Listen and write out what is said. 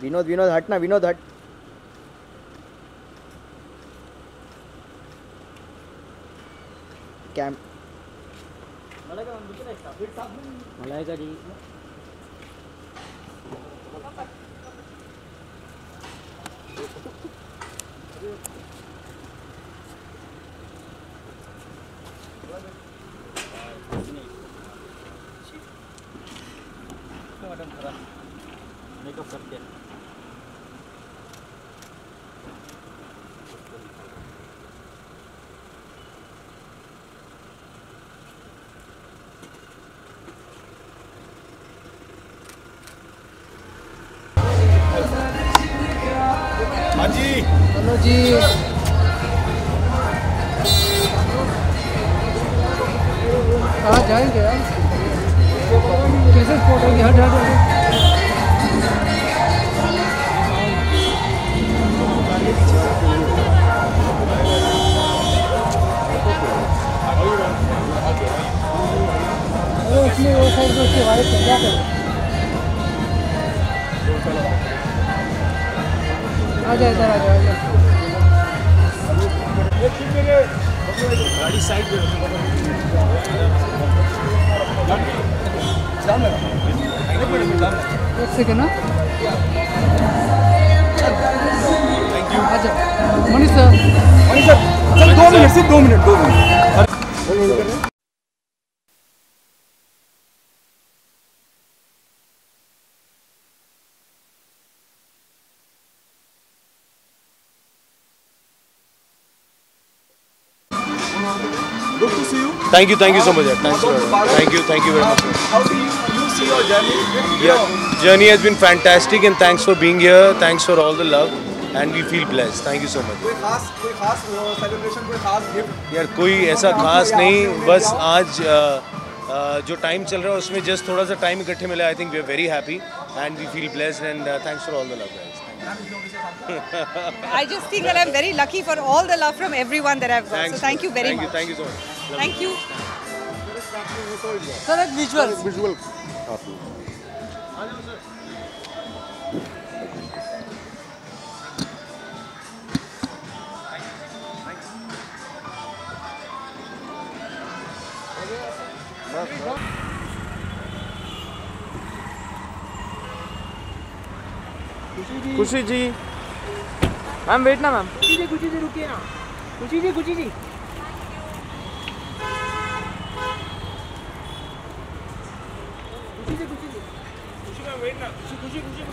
विनोद विनोद हट ना विनोद हट। कैम मलाई का जी मेकअप करके हाँ। जी। चलो जी। कहाँ जाएँगे यार कैसे स्पॉट होगी? हट हट। अरे उसमें वो साइड में उसकी वाइफ क्या करें आ जाए इधर आ जाओ। आ जाओ गाड़ी साइड पे एक सेकेंड ना आ जाओ मनीष सर सर दो मिनट, सिर्फ़ दो मिनट दो minute. Good to see you. Thank you, thank you so much. Ed. Thanks. Thank you, thank you very much. How do you, you see your journey? Yeah, journey has been fantastic and thanks for being here. Thanks for all the love and we feel blessed. Thank you so much. कोई खास कोई खास celebration कोई खास gift यार कोई ऐसा खास नहीं बस आज अ, अ, जो टाइम चल रहा है उसमें जस्ट थोड़ा सा टाइम इकट्ठे मिला I think we are very happy and we feel blessed and thanks for all the love guys I just think that I'm very lucky for all the love from everyone that I've got. Thanks. So thank you very thank much. You, thank you so much. Thank you. Sir, at visual. Visual. Thank you. Khushi ji. Ma'am wait ना ma'am. Khushi ji खुशी जी रुकिए ना। खुशी जी खुशी जी। खुशी जी खुशी जी। खुशी ma'am wait ना। खुशी खुशी खुशी।